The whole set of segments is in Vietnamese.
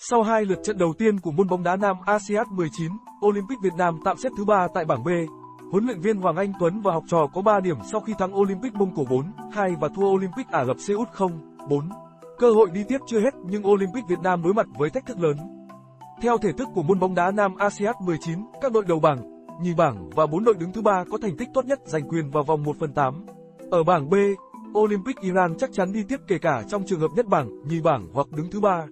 Sau hai lượt trận đầu tiên của môn bóng đá nam ASEAN 19, Olympic Việt Nam tạm xếp thứ ba tại bảng B. Huấn luyện viên Hoàng Anh Tuấn và học trò có 3 điểm sau khi thắng Olympic Mông Cổ 4-2 và thua Olympic Ả Rập Xê Út 0-4. Cơ hội đi tiếp chưa hết nhưng Olympic Việt Nam đối mặt với thách thức lớn. Theo thể thức của môn bóng đá nam ASEAN 19, các đội đầu bảng, nhì bảng và bốn đội đứng thứ ba có thành tích tốt nhất giành quyền vào vòng 1/8. Ở bảng B, Olympic Iran chắc chắn đi tiếp kể cả trong trường hợp nhất bảng, nhì bảng hoặc đứng thứ ba.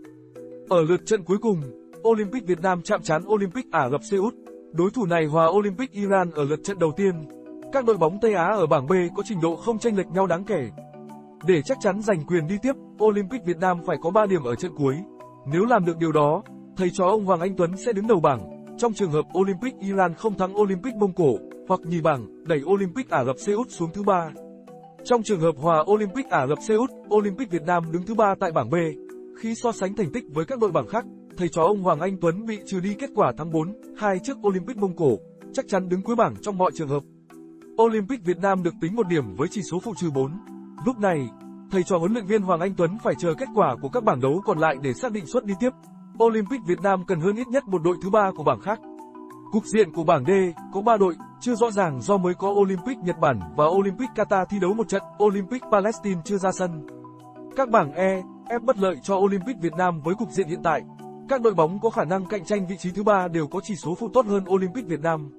Ở lượt trận cuối cùng, Olympic Việt Nam chạm trán Olympic Ả Rập Xê Út. Đối thủ này hòa Olympic Iran ở lượt trận đầu tiên. Các đội bóng Tây Á ở bảng B có trình độ không chênh lệch nhau đáng kể. Để chắc chắn giành quyền đi tiếp, Olympic Việt Nam phải có 3 điểm ở trận cuối. Nếu làm được điều đó, thầy trò ông Hoàng Anh Tuấn sẽ đứng đầu bảng. Trong trường hợp Olympic Iran không thắng Olympic Mông Cổ, hoặc nhì bảng, đẩy Olympic Ả Rập Xê Út xuống thứ ba. Trong trường hợp hòa Olympic Ả Rập Xê Út, Olympic Việt Nam đứng thứ ba tại bảng B. Khi so sánh thành tích với các đội bảng khác, thầy trò ông Hoàng Anh Tuấn bị trừ đi kết quả tháng 4-2 trước Olympic Mông Cổ, chắc chắn đứng cuối bảng trong mọi trường hợp. Olympic Việt Nam được tính một điểm với chỉ số phụ trừ 4. Lúc này, thầy trò huấn luyện viên Hoàng Anh Tuấn phải chờ kết quả của các bảng đấu còn lại để xác định suất đi tiếp. Olympic Việt Nam cần hơn ít nhất một đội thứ ba của bảng khác. Cục diện của bảng D có 3 đội, chưa rõ ràng do mới có Olympic Nhật Bản và Olympic Qatar thi đấu một trận, Olympic Palestine chưa ra sân. Các bảng E, ép bất lợi cho Olympic Việt Nam với cục diện hiện tại. Các đội bóng có khả năng cạnh tranh vị trí thứ ba đều có chỉ số phụ tốt hơn Olympic Việt Nam.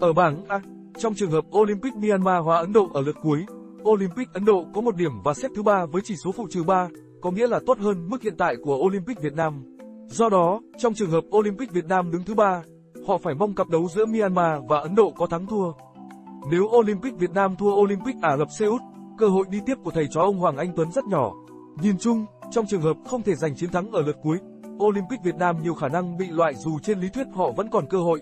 Ở bảng A, trong trường hợp Olympic Myanmar hóa Ấn Độ ở lượt cuối, Olympic Ấn Độ có một điểm và xếp thứ ba với chỉ số phụ trừ 3, có nghĩa là tốt hơn mức hiện tại của Olympic Việt Nam. Do đó, trong trường hợp Olympic Việt Nam đứng thứ ba, họ phải mong cặp đấu giữa Myanmar và Ấn Độ có thắng thua. Nếu Olympic Việt Nam thua Olympic Ả Rập Xê Út, cơ hội đi tiếp của thầy trò ông Hoàng Anh Tuấn rất nhỏ. Nhìn chung, trong trường hợp không thể giành chiến thắng ở lượt cuối, Olympic Việt Nam nhiều khả năng bị loại dù trên lý thuyết họ vẫn còn cơ hội.